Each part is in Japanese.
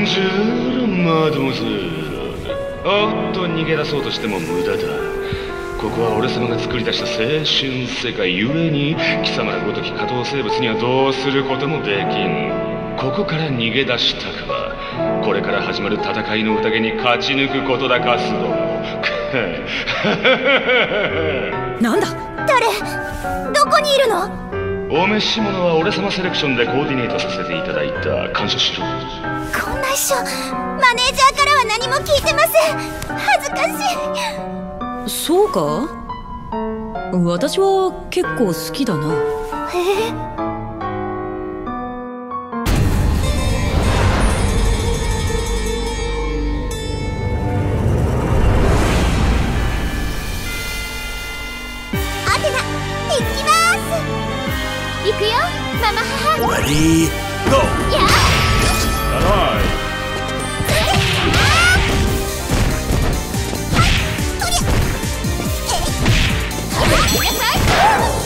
ンジュールマドモゼルおっと逃げ出そうとしても無駄だ。ここは俺様が作り出した青春世界ゆえに貴様らごとき下等生物にはどうすることもできん。ここから逃げ出したくばこれから始まる戦いの宴に勝ち抜くことだカスどもなんだ？誰？どこにいるのお召し物は俺様セレクションでコーディネートさせていただいた感謝しろこんな衣装マネージャーからは何も聞いてません。恥ずかしい。そうか？私は結構好きだな。え？ア Ready, go! やあ出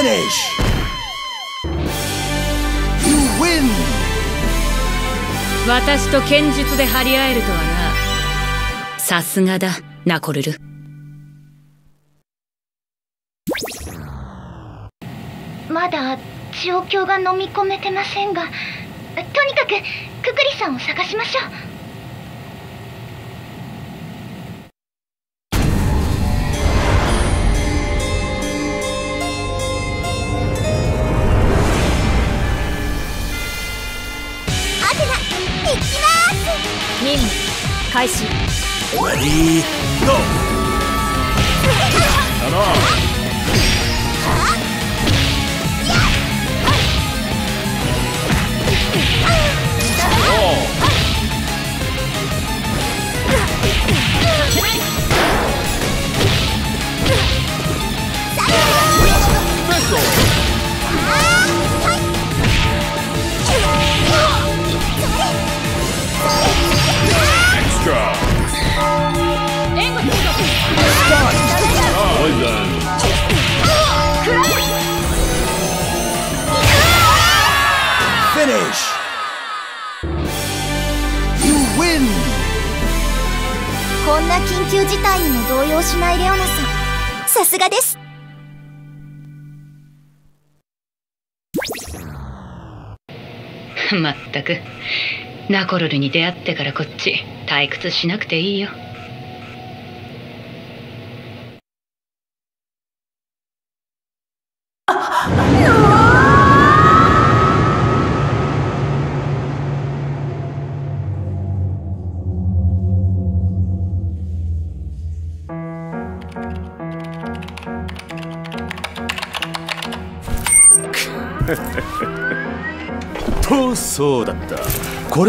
Finish! You win! 私と剣術で張り合えるとはなさすがだナコルルまだ状況が飲み込めてませんがとにかくくくりさんを探しましょう開始。レディーゴー緊急事態にも動揺しないレオナさん。さすがです。まったく。ナコルルに出会ってからこっち退屈しなくていいよ。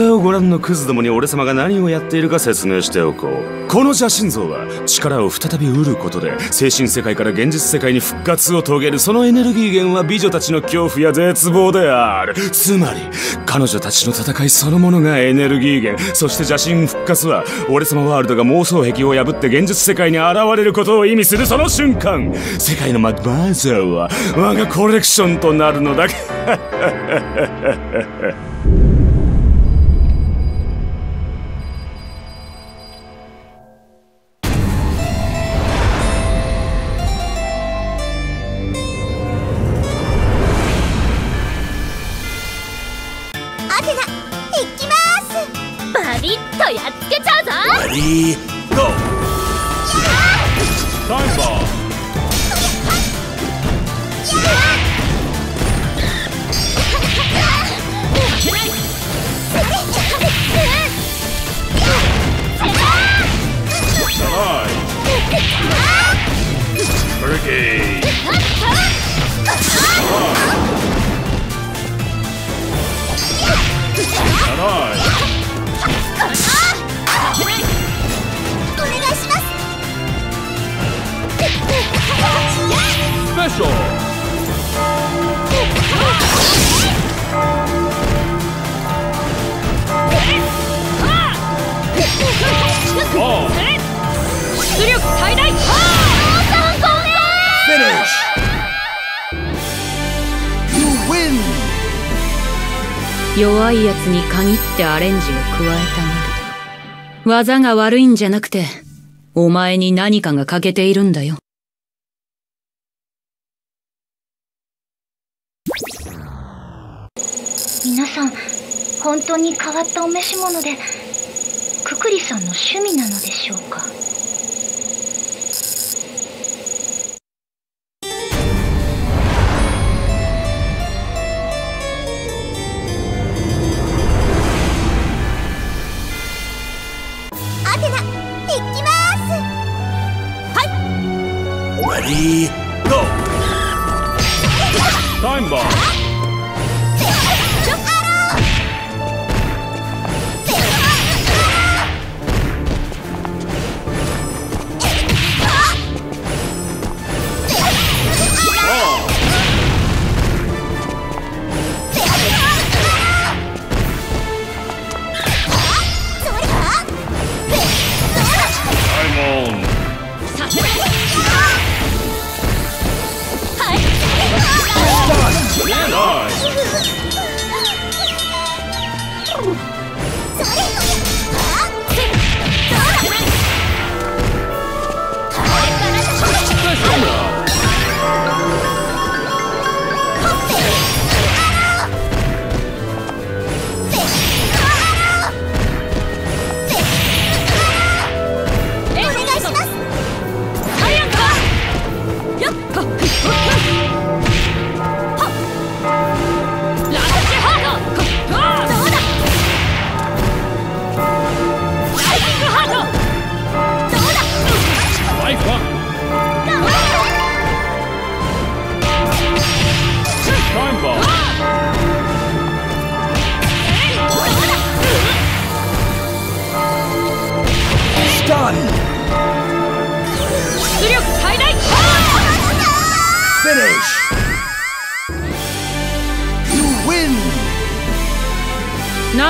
れをご覧のクズどもに俺様が何をやっているか説明しておこう。この邪神像は力を再び得ることで精神世界から現実世界に復活を遂げるそのエネルギー源は美女たちの恐怖や絶望である。つまり彼女たちの戦いそのものがエネルギー源。そして邪神復活は俺様ワールドが妄想壁を破って現実世界に現れることを意味するその瞬間。世界のママザーは我がコレクションとなるのだ。お弱いやつに限ってアレンジを加えたがる技が悪いんじゃなくてお前に何かが欠けているんだよ。皆さん本当に変わったお召し物でくくりさんの趣味なのでしょうか？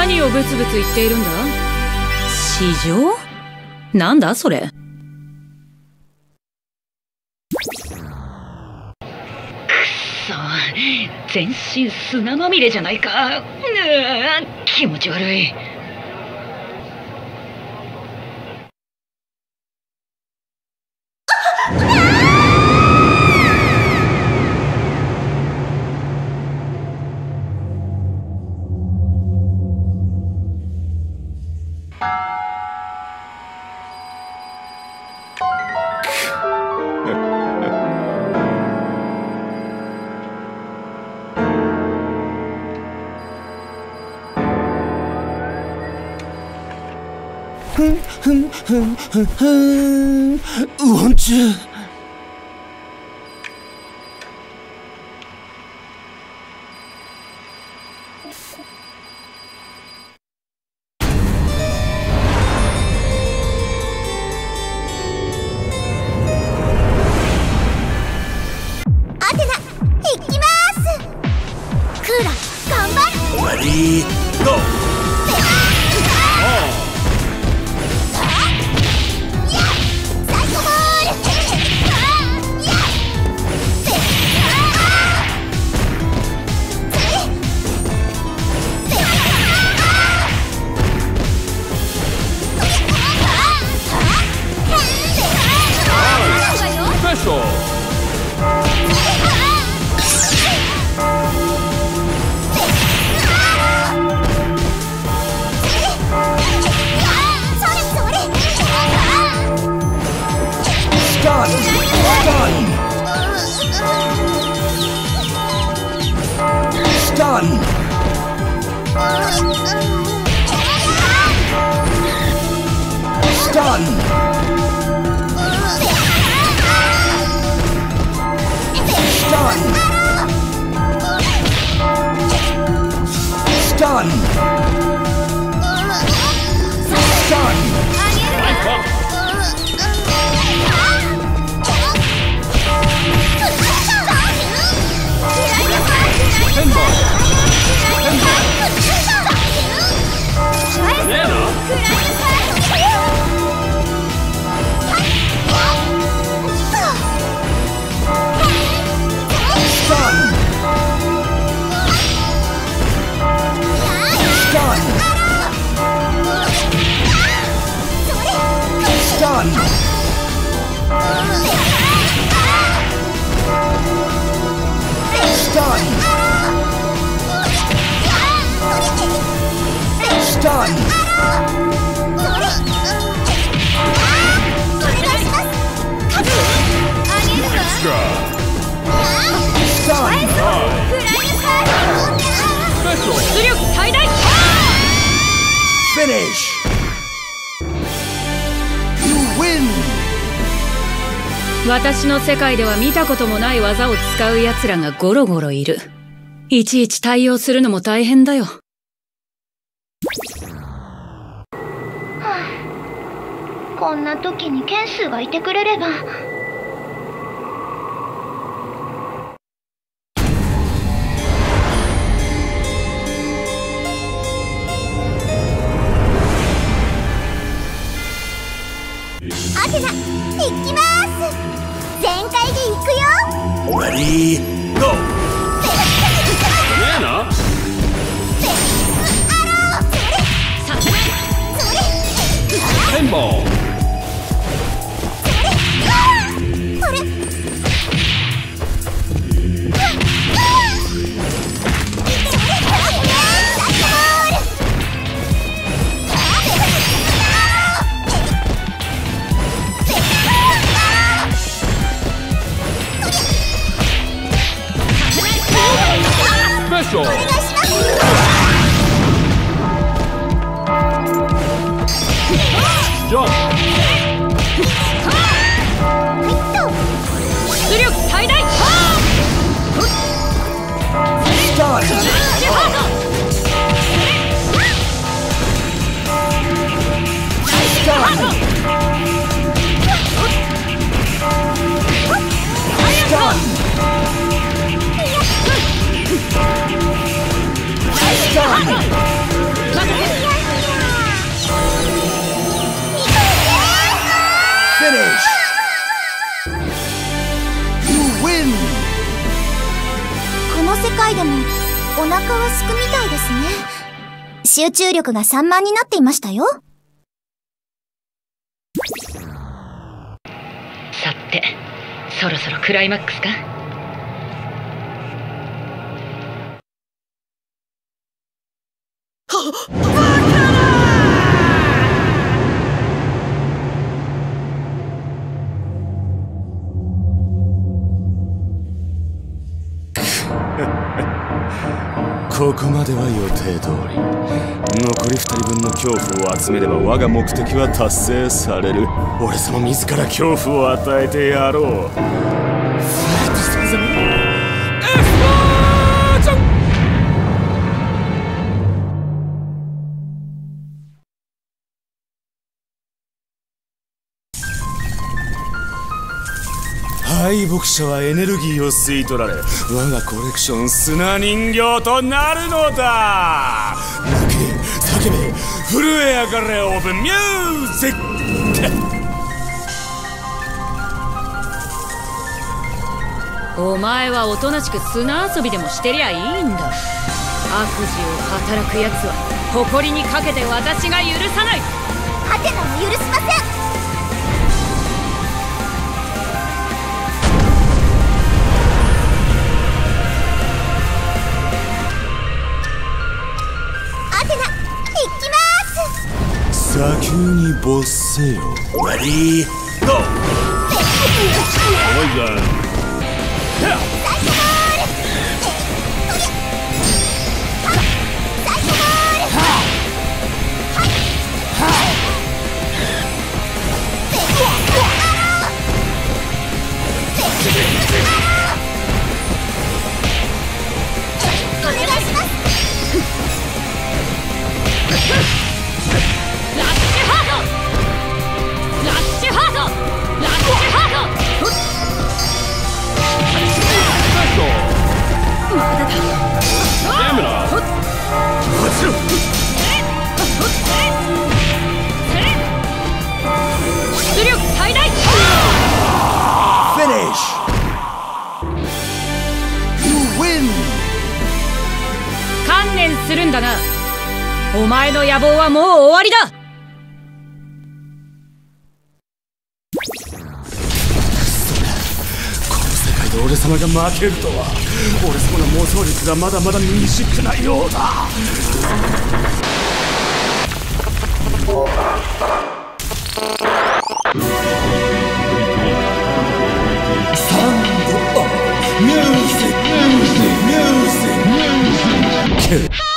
何をブツブツ言っているんだ？市場？なんだそれ？くそ。全身砂まみれじゃないか。う気持ち悪い。ウォンチュア Stun! Stun! Pinball! Finish! You win! 私の世界では見たこともない技を使う奴らがゴロゴロいる。いちいち対応するのも大変だよ。こんな時にケンスーがいてくれれば行くよ。レディーゴー show. Finish! You win! この世界でもお腹はすくみたいですね集中力が散漫になっていましたよさて、そろそろクライマックスか？ここまでは予定通り。残り2人分の恐怖を集めれば我が目的は達成される。俺様自ら恐怖を与えてやろう。敗北者はエネルギーを吸い取られ我がコレクション砂人形となるのだ。泣け叫べ震え上がれオープンミュージック。お前はおとなしく砂遊びでもしてりゃいいんだ。悪事を働く奴は誇りにかけて私が許さない。アテナも許しません Ready? Go! Oh するんだな。お前の野望はもう終わりだ。この世界で俺様が負けるとは。俺様の妄想力がまだまだ未熟なようだ。ミュージックミュージックミュージック